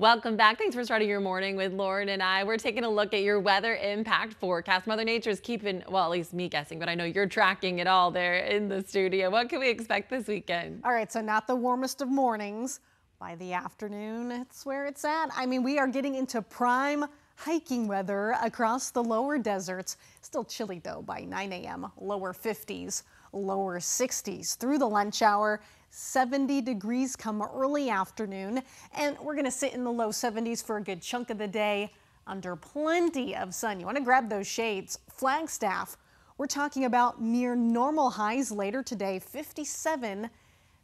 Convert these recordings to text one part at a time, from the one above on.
Welcome back. Thanks for starting your morning with Lauren and I. We're taking a look at your weather impact forecast. Mother Nature is keeping, well, at least me guessing, but I know you're tracking it all there in the studio. What can we expect this weekend? All right, so not the warmest of mornings. By the afternoon, it's where it's at. I mean, we are getting into prime hiking weather across the lower deserts. Still chilly though by 9 a.m. Lower 50s, lower 60s through the lunch hour. 70 degrees come early afternoon, and we're going to sit in the low 70s for a good chunk of the day under plenty of sun. You want to grab those shades. Flagstaff, we're talking about near normal highs later today, 57,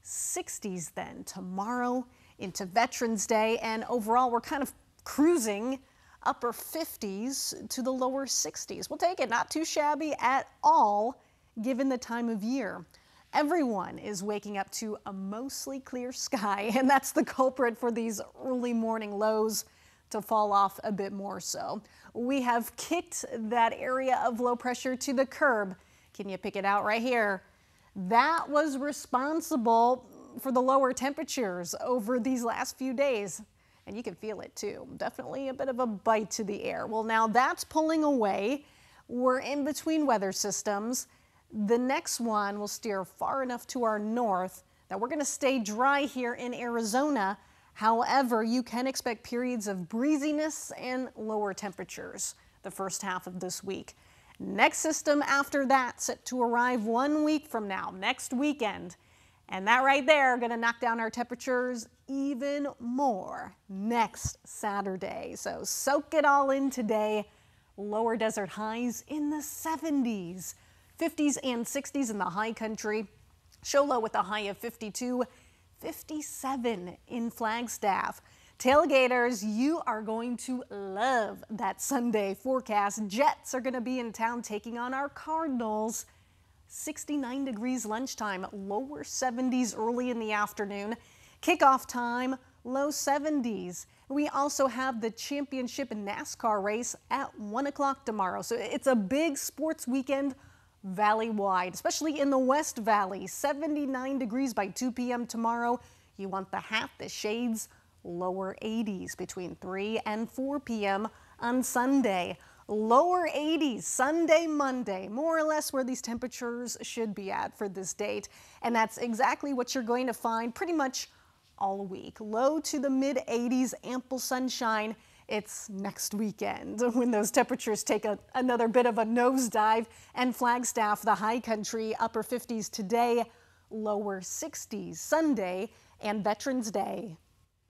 60s then tomorrow into Veterans Day, and overall we're kind of cruising upper 50s to the lower 60s. We'll take it, not too shabby at all given the time of year. Everyone is waking up to a mostly clear sky, and that's the culprit for these early morning lows to fall off a bit more so. We have kicked that area of low pressure to the curb. Can you pick it out right here? That was responsible for the lower temperatures over these last few days. And you can feel it too. Definitely a bit of a bite to the air. Well, now that's pulling away. We're in between weather systems. The next one will steer far enough to our north that we're going to stay dry here in Arizona. However, you can expect periods of breeziness and lower temperatures the first half of this week. Next system after that set to arrive one week from now, next weekend. And that right there going to knock down our temperatures even more next Saturday. So soak it all in today. Lower desert highs in the 70s. 50s and 60s in the high country. Show Low with a high of 52, 57 in Flagstaff. Tailgaters, you are going to love that Sunday forecast. Jets are going to be in town taking on our Cardinals. 69 degrees lunchtime, lower 70s early in the afternoon. Kickoff time, low 70s. We also have the championship NASCAR race at 1 o'clock tomorrow. So it's a big sports weekend valley-wide, especially in the West Valley. 79 degrees by 2 p.m. tomorrow. You want the hat, the shades, lower 80s between 3 and 4 p.m. on Sunday. Lower 80s Sunday, Monday, more or less where these temperatures should be at for this date. And that's exactly what you're going to find pretty much all week. Low to the mid 80s, ample sunshine it's next weekend when those temperatures take a, another bit of a nosedive. And Flagstaff, the high country, upper 50s today, lower 60s Sunday and Veterans Day.